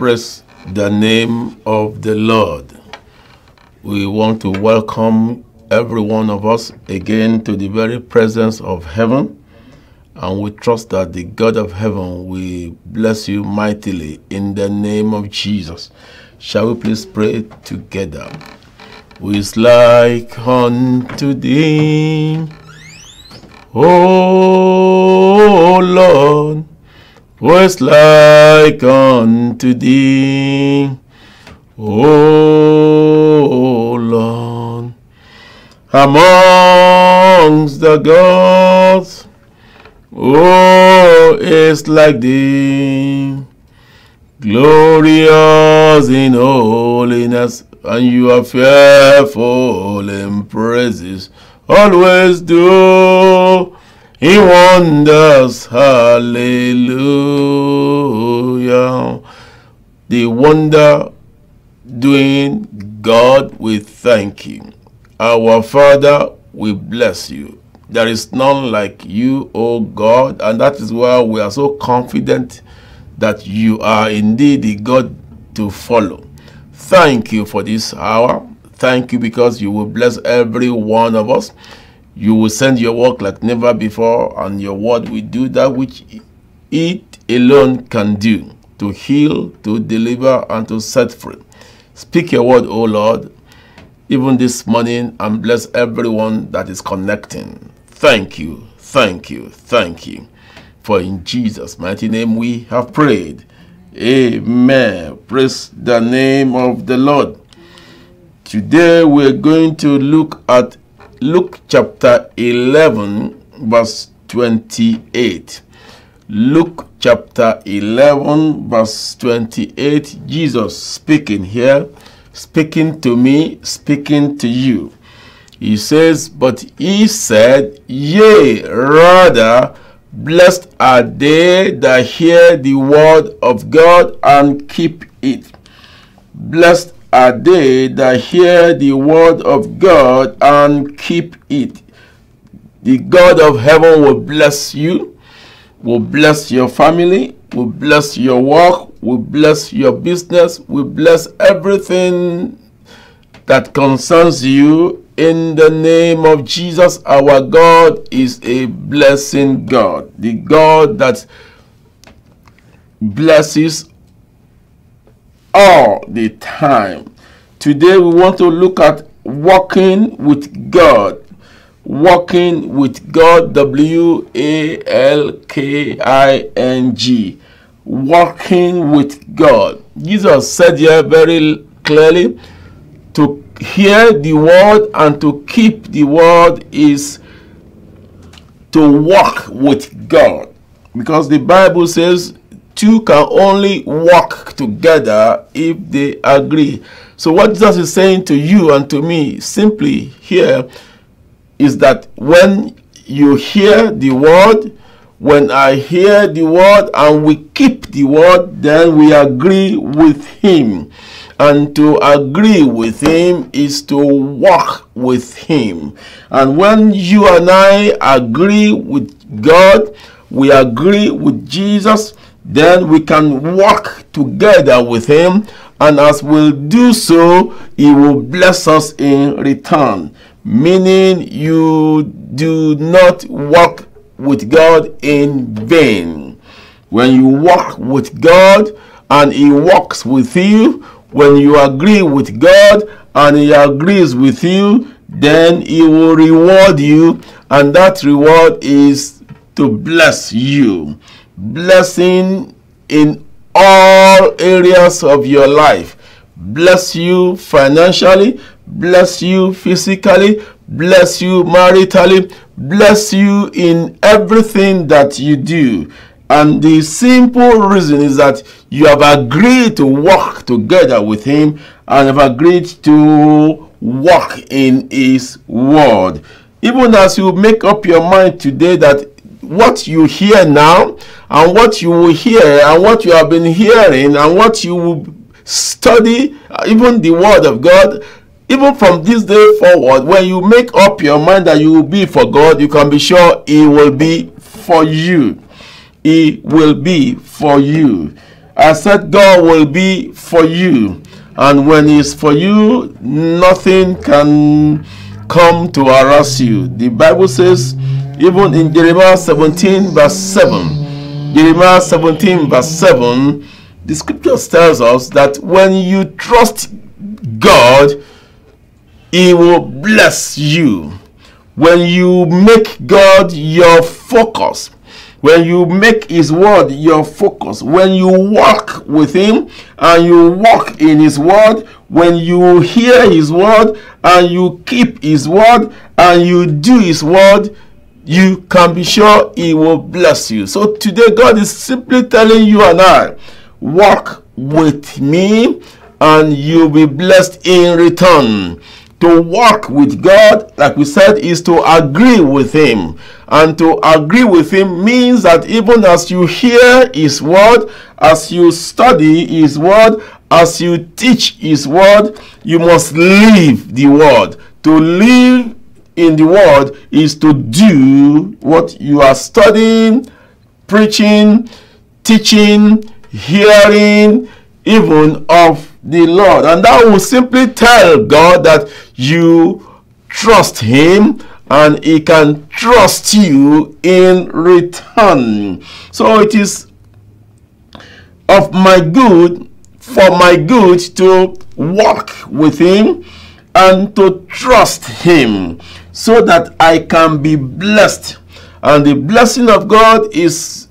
The name of the Lord. We want to welcome every one of us again to the very presence of heaven. And we trust that the God of heaven will bless you mightily in the name of Jesus. Shall we please pray together? Is like unto thee, O Lord? Is like unto thee, O Lord? Amongst the gods, who is like thee? Glorious in holiness, and you are fearful in praises. Always do in wonders. Hallelujah. The wonder doing God, we thank you. Our Father, we bless you. There is none like you, O God, and that is why we are so confident that you are indeed the God to follow. Thank you for this hour. Thank you because you will bless every one of us. You will send your work like never before, and your word will do that which it alone can do to heal, to deliver, and to set free. Speak your word, O Lord, even this morning, and bless everyone that is connecting. Thank you, thank you, thank you. For in Jesus' mighty name we have prayed. Amen. Praise the name of the Lord. Today we're going to look at Luke chapter 11, verse 28. Luke chapter 11, verse 28. Jesus speaking here, speaking to me, speaking to you. He says, But he said, Yea, rather, blessed are they that hear the word of God and keep it. Blessed are they that hear the word of God and keep it. The God of heaven will bless you, will bless your family, will bless your work, will bless your business, will bless everything that concerns you in the name of Jesus. Our God is a blessing God, the God that blesses all the time. Today we want to look at walking with God. Walking with God, W A L K I N G. Walking with God. Jesus said here very clearly to hear the word and to keep the word is to walk with God. Because the Bible says two can only walk together if they agree. So, what Jesus is saying to you and to me simply here is that when you hear the word, when I hear the word and we keep the word, then we agree with Him. And to agree with Him is to walk with Him. And when you and I agree with God, we agree with Jesus, then we can walk together with Him. And as we'll do so, He will bless us in return. Meaning, you do not walk with God in vain. When you walk with God and He walks with you, when you agree with God and He agrees with you, then He will reward you, and that reward is to bless you. Blessing in all areas of your life. Bless you financially, bless you physically, bless you maritally, bless you in everything that you do. And the simple reason is that you have agreed to work together with Him and have agreed to walk in His Word. Even as you make up your mind today that what you hear now and what you will hear and what you have been hearing and what you will study, uh, even the Word of God, even from this day forward, when you make up your mind that you will be for God, you can be sure He will be for you. He will be for you. I said God will be for you. And when He's for you, nothing can come to harass you. The Bible says, even in Jeremiah 17, verse 7, Jeremiah 17, verse 7, the scripture tells us that when you trust God, He will bless you. When you make God your focus, when you make his word your focus when you walk with him and you walk in his word when you hear his word and you keep his word and you do his word you can be sure he will bless you so today god is simply telling you and i walk with me and you'll be blessed in return to walk with God, like we said, is to agree with Him. And to agree with Him means that even as you hear His word, as you study His word, as you teach His word, you must live the word. To live in the word is to do what you are studying, preaching, teaching, hearing, even of the Lord. And that will simply tell God that you trust Him and He can trust you in return. So it is of my good, for my good to walk with Him and to trust Him so that I can be blessed. And the blessing of God is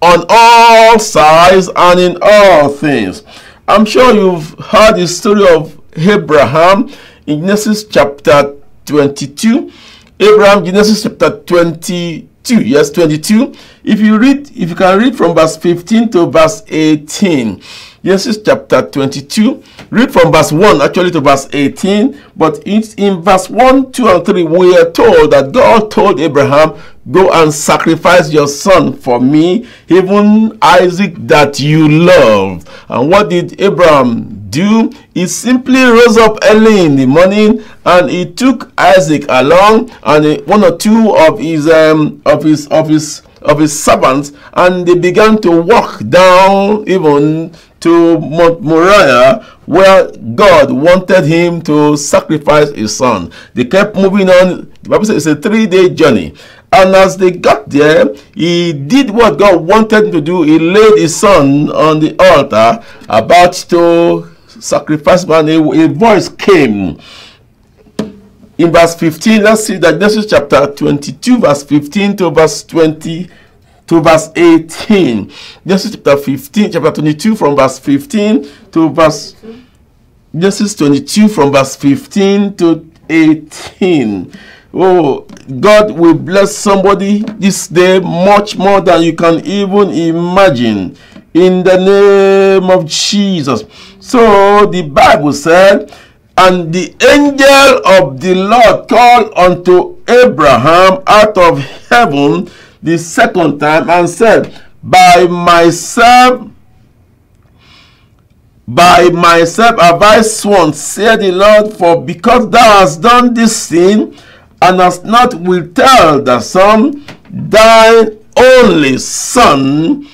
on all sides and in all things. I'm sure you've heard the story of Abraham in Genesis chapter 22. Abraham, Genesis chapter 22. Yes, 22. If you read, if you can read from verse 15 to verse 18. Genesis chapter 22. Read from verse 1 actually to verse 18. But it's in verse 1, 2, and 3. We are told that God told Abraham, Go and sacrifice your son for me, even Isaac that you love. And what did Abraham do? He simply rose up early in the morning and he took Isaac along and one or two of his um, of his of his of his servants and they began to walk down even to Mount Moriah where God wanted him to sacrifice his son. They kept moving on. The Bible says it's a three-day journey. And as they got there, he did what God wanted him to do. He laid his son on the altar, about to sacrifice. And a, a voice came in verse 15. Let's see that this is chapter 22, verse 15 to verse 20 to verse 18. Genesis chapter 15, chapter 22, from verse 15 to verse Genesis 22, from verse 15 to 18. Oh, God will bless somebody this day much more than you can even imagine. In the name of Jesus. So the Bible said, And the angel of the Lord called unto Abraham out of heaven the second time and said, By myself, by myself have I sworn, said the Lord, for because thou hast done this thing, and hast not withheld the son, thine only son,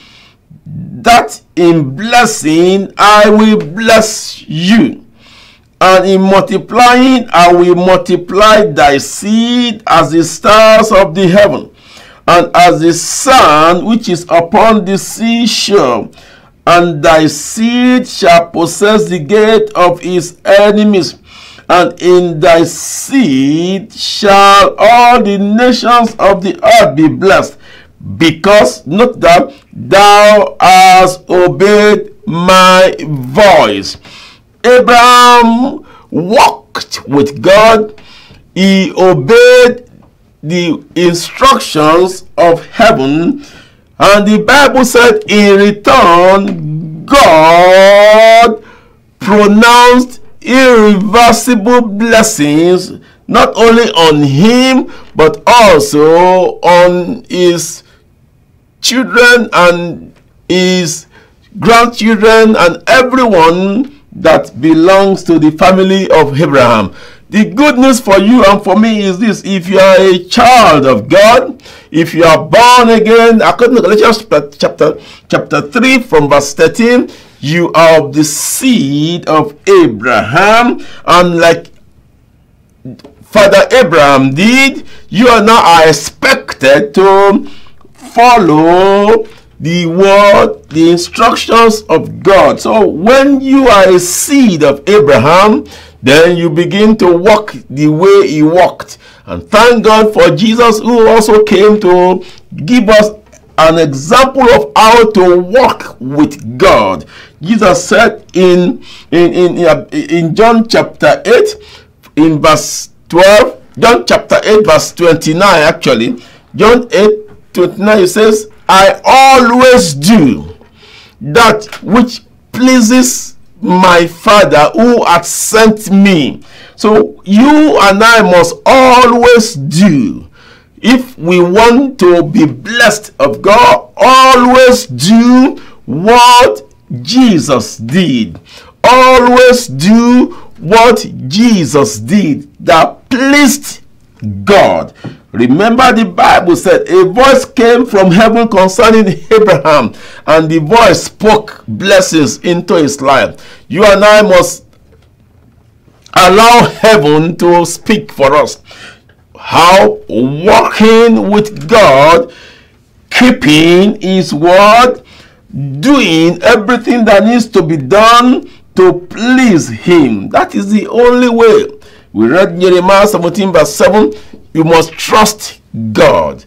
that in blessing I will bless you. And in multiplying I will multiply thy seed as the stars of the heaven, and as the sun which is upon the seashore. And thy seed shall possess the gate of his enemies and in thy seed shall all the nations of the earth be blessed, because not that thou hast obeyed my voice. Abraham walked with God, he obeyed the instructions of heaven, and the Bible said in return, God pronounced irreversible blessings not only on him but also on his children and his grandchildren and everyone that belongs to the family of Abraham. The good news for you and for me is this if you are a child of God, if you are born again, according to Galatians chapter, chapter 3 from verse 13, you are of the seed of Abraham, and like Father Abraham did, you are now expected to follow the word, the instructions of God. So when you are a seed of Abraham, then you begin to walk the way he walked. And thank God for Jesus who also came to give us an example of how to walk with God. Jesus said in in in, in John chapter 8 in verse 12, John chapter 8 verse 29 actually, John 8 29 he says, I always do that which pleases my Father who sent me. So you and I must always do. If we want to be blessed of God, always do what Jesus did. Always do what Jesus did that pleased God. Remember, the Bible said a voice came from heaven concerning Abraham, and the voice spoke blessings into his life. You and I must allow heaven to speak for us. How? Walking with God, keeping His word, doing everything that needs to be done to please Him. That is the only way. We read Jeremiah 17, verse 7 you must trust God.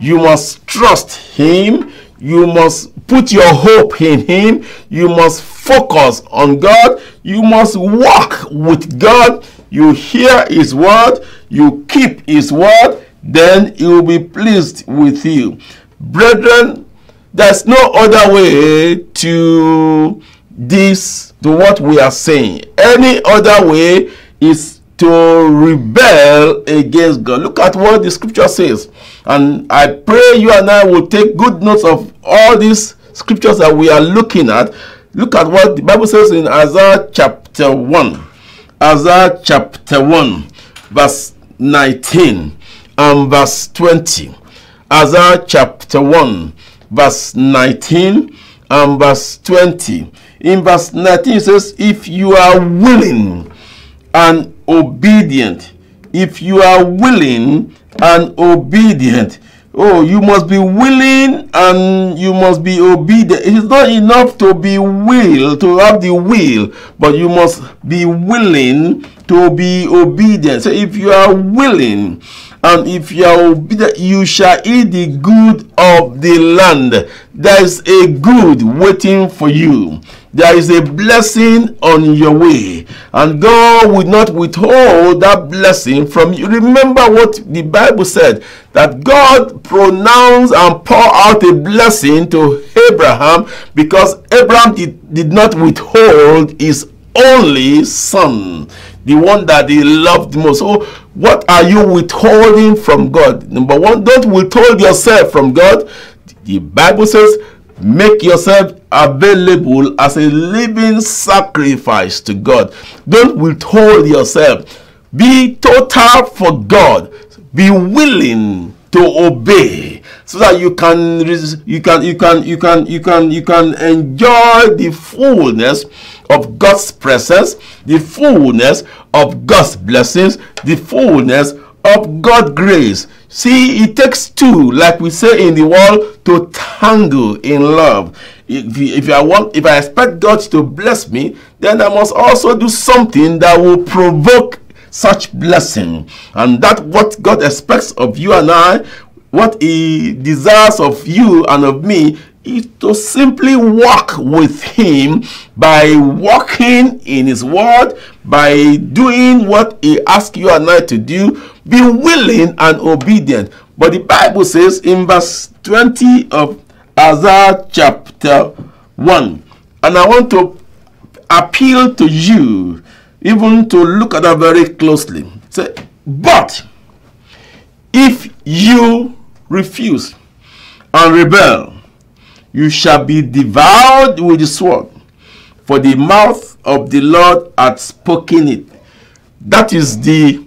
You must trust Him. You must put your hope in Him. You must focus on God. You must walk with God. You hear His word. You keep His word. Then He will be pleased with you. Brethren, there's no other way to this, to what we are saying. Any other way is to rebel against God. Look at what the scripture says. And I pray you and I will take good notes of all these scriptures that we are looking at. Look at what the Bible says in Isaiah chapter 1. Isaiah chapter 1, verse 19 and verse 20. Isaiah chapter 1, verse 19 and verse 20. In verse 19 it says, If you are willing and obedient. If you are willing and obedient, oh, you must be willing and you must be obedient. It is not enough to be will, to have the will, but you must be willing to be obedient. So if you are willing and if you are obedient, you shall eat the good of the land. There is a good waiting for you there is a blessing on your way and god will not withhold that blessing from you. Remember what the bible said that god pronounced and pour out a blessing to abraham because abraham did, did not withhold his only son the one that he loved most. So what are you withholding from god? Number one don't withhold yourself from god. The bible says make yourself available as a living sacrifice to God. Don't withhold yourself. Be total for God. Be willing to obey so that you can you can you can you can you can you can enjoy the fullness of God's presence, the fullness of God's blessings, the fullness of God's grace. See, it takes two, like we say in the world, to tangle in love. If, if I want, if I expect God to bless me, then I must also do something that will provoke such blessing. And that what God expects of you and I, what He desires of you and of me, is to simply walk with Him by walking in His Word, by doing what He asks you and I to do, be willing and obedient. But the Bible says in verse 20 of Isaiah chapter 1, and I want to appeal to you even to look at that very closely. Say, but if you refuse and rebel, you shall be devoured with the sword, for the mouth of the Lord hath spoken it. That is the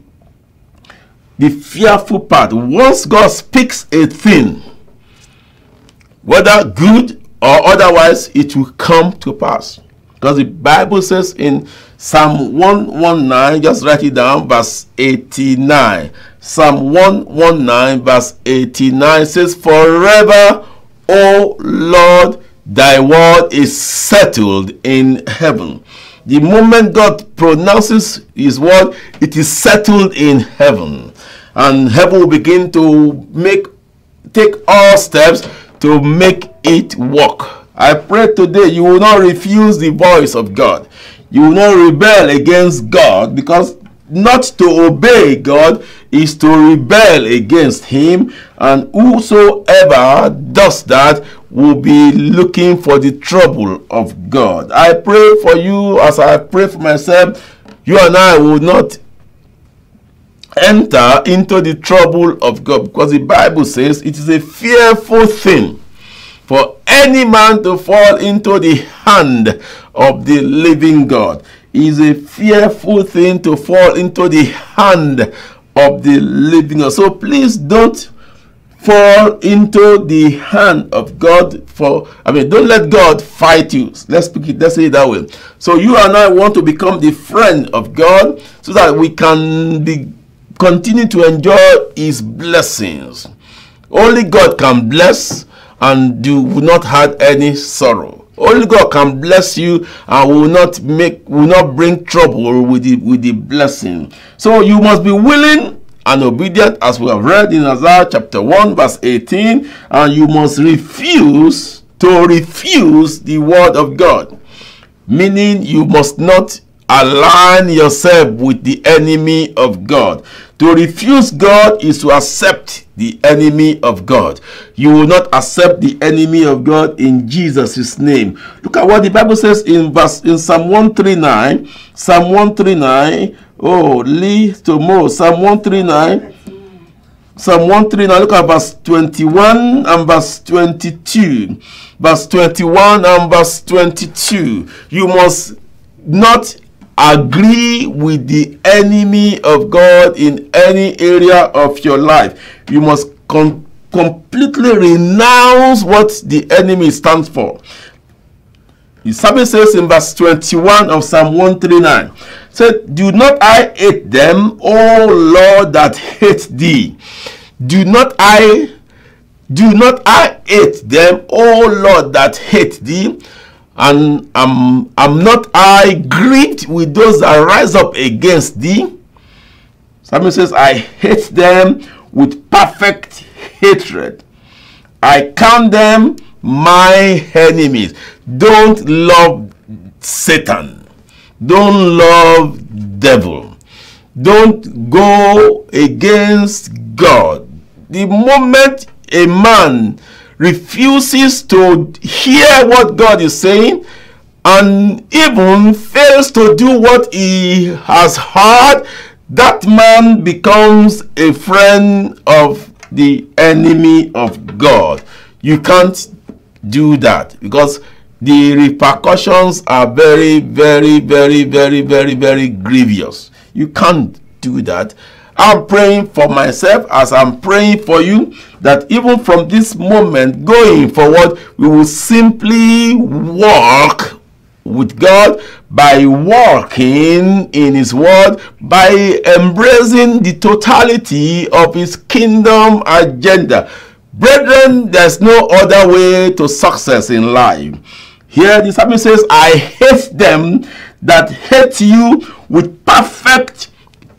the fearful part. Once God speaks a thing, whether good or otherwise, it will come to pass. Because the Bible says in Psalm 119, just write it down, verse 89. Psalm 119, verse 89 says, Forever, O Lord, thy word is settled in heaven. The moment God pronounces his word, it is settled in heaven. And heaven will begin to make take all steps to make it work. I pray today you will not refuse the voice of God. You will not rebel against God because not to obey God is to rebel against Him, and whosoever does that will be looking for the trouble of God. I pray for you as I pray for myself. You and I will not enter into the trouble of God because the Bible says it is a fearful thing for any man to fall into the hand of the living God. It is a fearful thing to fall into the hand of the living God. So please don't fall into the hand of God for I mean don't let God fight you. Let's speak it, let's say it that way. So you and I want to become the friend of God so that we can be continue to enjoy his blessings. Only God can bless and you will not have any sorrow. Only God can bless you and will not make will not bring trouble with the with the blessing. So you must be willing and obedient as we have read in Isaiah chapter 1 verse 18 and you must refuse to refuse the word of God. Meaning you must not align yourself with the enemy of God. To refuse God is to accept the enemy of God. You will not accept the enemy of God in Jesus' name. Look at what the Bible says in verse in Psalm 139. Psalm 139. Oh, Lee to more. Psalm 139. Psalm 139, look at verse 21 and verse 22. Verse 21 and verse 22. You must not agree with the enemy of God in any area of your life. You must com completely renounce what the enemy stands for. The psalmist says in verse 21 of Psalm 139, said, Do not I hate them, O Lord, that hate thee? Do not I do not I hate them, O Lord, that hate thee? And am, am not I grieved with those that rise up against thee? Samuel says, I hate them with perfect hatred. I count them my enemies. Don't love Satan. Don't love devil. Don't go against God. The moment a man refuses to hear what God is saying and even fails to do what he has heard, that man becomes a friend of the enemy of God. You can't do that because the repercussions are very, very, very, very, very, very grievous. You can't do that. I'm praying for myself as I'm praying for you that even from this moment going forward, we will simply walk with God by walking in His Word, by embracing the totality of His kingdom agenda. Brethren, there's no other way to success in life. Here the psalmist says, I hate them that hate you with perfect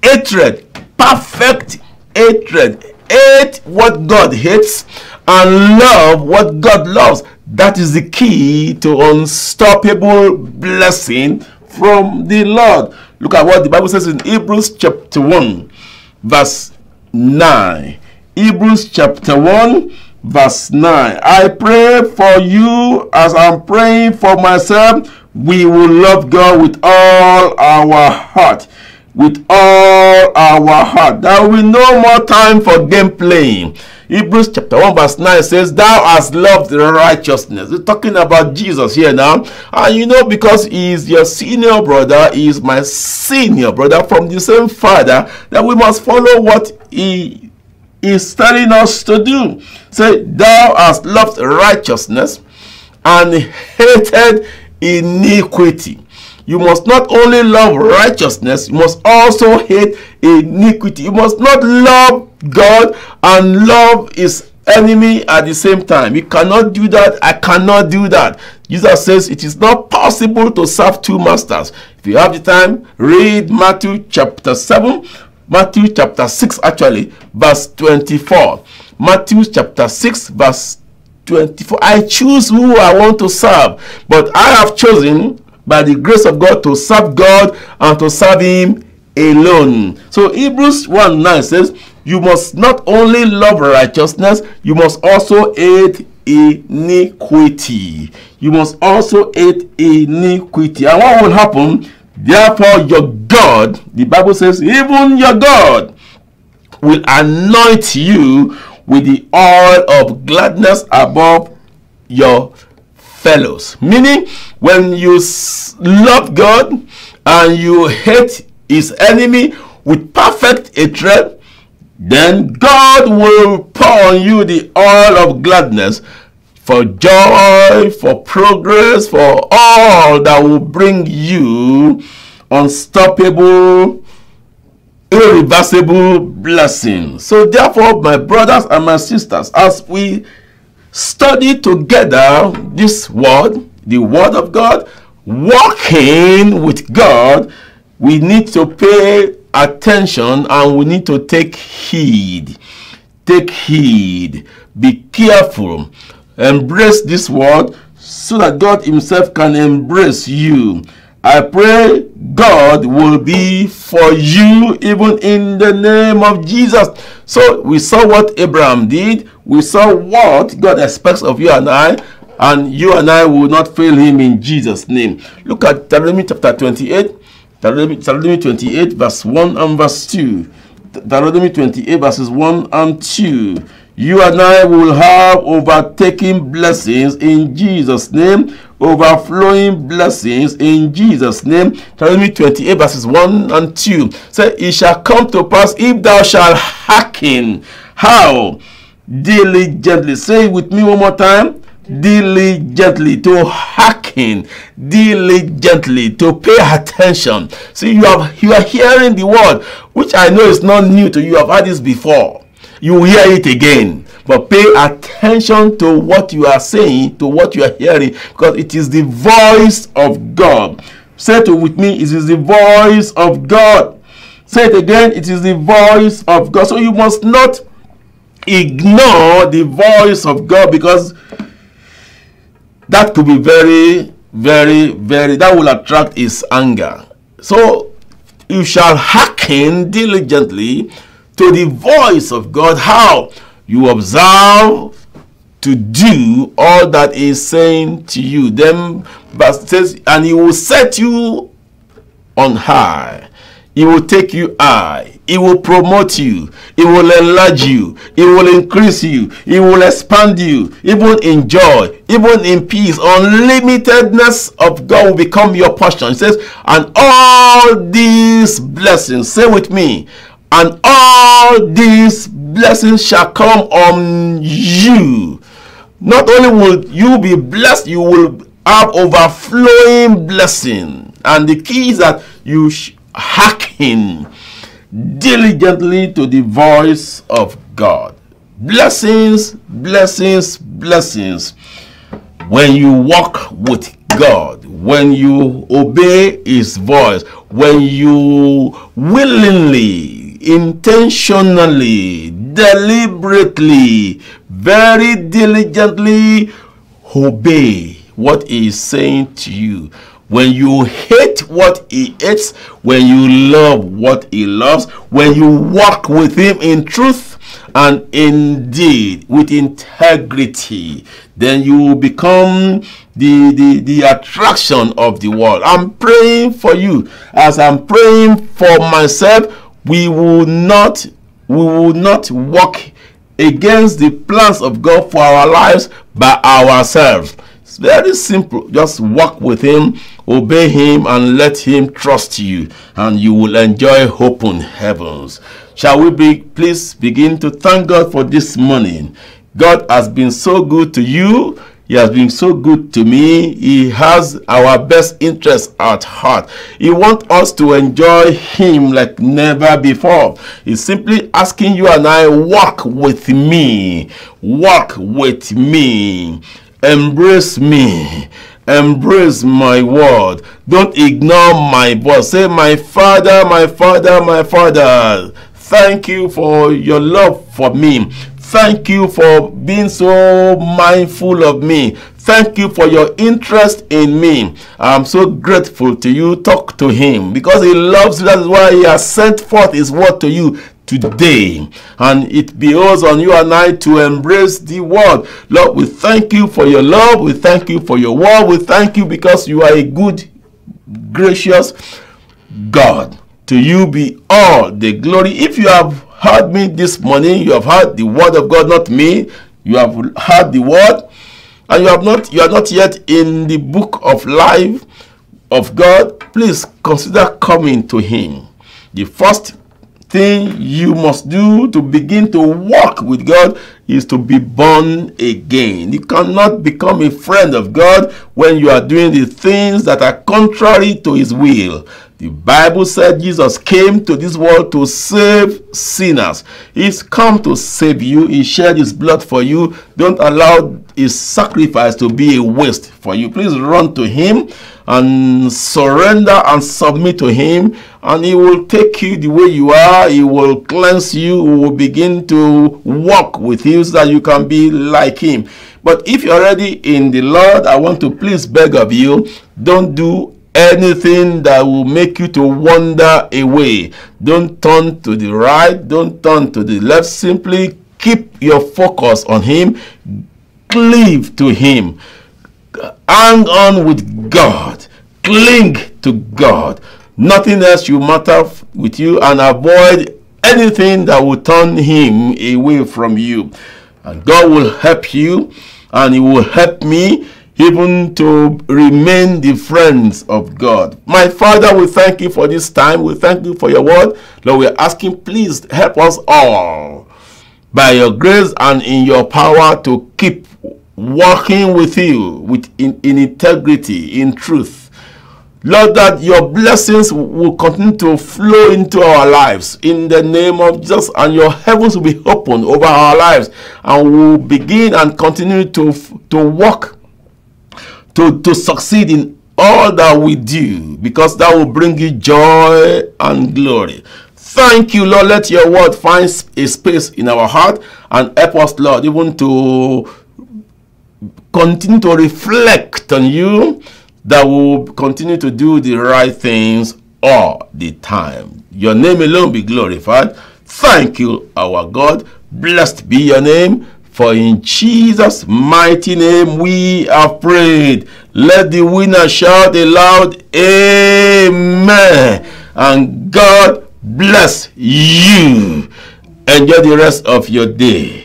hatred perfect hatred. Hate what God hates and love what God loves. That is the key to unstoppable blessing from the Lord. Look at what the Bible says in Hebrews chapter 1, verse 9. Hebrews chapter 1, verse 9. I pray for you as I'm praying for myself. We will love God with all our heart with all our heart. There will no more time for game playing. Hebrews chapter 1 verse 9 says, Thou hast loved righteousness. We're talking about Jesus here now. And you know, because he is your senior brother, he is my senior brother from the same father, that we must follow what he is telling us to do. Say, Thou hast loved righteousness and hated iniquity. You must not only love righteousness, you must also hate iniquity. You must not love God and love his enemy at the same time. You cannot do that. I cannot do that. Jesus says it is not possible to serve two masters. If you have the time, read Matthew chapter 7, Matthew chapter 6, actually, verse 24. Matthew chapter 6, verse 24. I choose who I want to serve, but I have chosen by the grace of God to serve God and to serve Him alone. So Hebrews 1 9 says, You must not only love righteousness, you must also hate iniquity. You must also hate iniquity. And what will happen? Therefore, your God, the Bible says, even your God will anoint you with the oil of gladness above your fellows. Meaning, when you love God and you hate his enemy with perfect hatred, then God will pour on you the oil of gladness for joy, for progress, for all that will bring you unstoppable, irreversible blessings. So, therefore, my brothers and my sisters, as we study together this word, the word of God, walking with God, we need to pay attention and we need to take heed. Take heed. Be careful. Embrace this word so that God Himself can embrace you. I pray God will be for you even in the name of Jesus. So we saw what Abraham did. We saw what God expects of you and I. And you and I will not fail him in Jesus' name. Look at Deuteronomy chapter 28. Deuteronomy 28 verse 1 and verse 2. Deuteronomy 28 verses 1 and 2 you and I will have overtaking blessings in Jesus' name, overflowing blessings in Jesus' name. Deuteronomy 28 verses 1 and 2. Say, It shall come to pass if thou shalt hearken. How? Diligently. Say it with me one more time. Diligently. To hearken. Diligently. To pay attention. See, you have you are hearing the word, which I know is not new to you. You have heard this before you hear it again. But pay attention to what you are saying, to what you are hearing, because it is the voice of God. Say it with me, it is the voice of God. Say it again, it is the voice of God. So you must not ignore the voice of God because that could be very, very, very, that will attract his anger. So you shall hearken diligently to the voice of God, how you observe to do all that is saying to you. Then verse says, and he will set you on high. He will take you high. He will promote you. He will enlarge you. He will increase you. He will expand you. Even in joy, even in peace, unlimitedness of God will become your portion. Says, and all these blessings, say with me, and all these blessings shall come on you. Not only will you be blessed, you will have overflowing blessing. And the key is that you hearken diligently to the voice of God. Blessings, blessings, blessings. When you walk with God, when you obey His voice, when you willingly intentionally, deliberately, very diligently obey what he is saying to you. When you hate what he hates, when you love what he loves, when you walk with him in truth, and indeed with integrity, then you become the, the, the attraction of the world. I'm praying for you as I'm praying for myself. We will not we will not walk against the plans of God for our lives by ourselves. It's very simple. Just walk with Him, obey Him, and let Him trust you, and you will enjoy hope in heavens. Shall we be please begin to thank God for this morning? God has been so good to you. He has been so good to me. He has our best interest at heart. He wants us to enjoy Him like never before. He's simply asking you and I, walk with me. Walk with me. Embrace me. Embrace my word. Don't ignore my voice. Say, My Father, my Father, my Father. Thank you for your love for me. Thank you for being so mindful of me. Thank you for your interest in me. I'm so grateful to you. Talk to him because he loves you. That's why he has sent forth his word to you today. And it behoves on you and I to embrace the word. Lord, we thank you for your love. We thank you for your word. We thank you because you are a good, gracious God. To you be all the glory. If you have heard me this morning, you have heard the word of God, not me. You have heard the word, and you have not you are not yet in the book of life of God. Please consider coming to Him. The first thing you must do to begin to walk with God is to be born again. You cannot become a friend of God when you are doing the things that are contrary to His will. The Bible said Jesus came to this world to save sinners. He's come to save you. He shed his blood for you. Don't allow his sacrifice to be a waste for you. Please run to him and surrender and submit to him and he will take you the way you are. He will cleanse you. He will begin to walk with you so that you can be like him. But if you're already in the Lord, I want to please beg of you, don't do anything that will make you to wander away. Don't turn to the right, don't turn to the left. Simply keep your focus on Him, cleave to Him, hang on with God, cling to God. Nothing else will matter with you and avoid anything that will turn Him away from you. And God will help you and He will help me even to remain the friends of God. My Father, we thank you for this time. We thank you for your word. Lord, we're asking, please help us all by your grace and in your power to keep walking with you with in, in integrity, in truth. Lord, that your blessings will continue to flow into our lives in the name of Jesus, and your heavens will be open over our lives, and we'll begin and continue to, to walk to, to succeed in all that we do because that will bring you joy and glory. Thank you, Lord. Let your word find a space in our heart and help us, Lord, even to continue to reflect on you that will continue to do the right things all the time. Your name alone be glorified. Thank you, our God. Blessed be your name. For in Jesus' mighty name we have prayed. Let the winner shout aloud, Amen. And God bless you. Enjoy the rest of your day.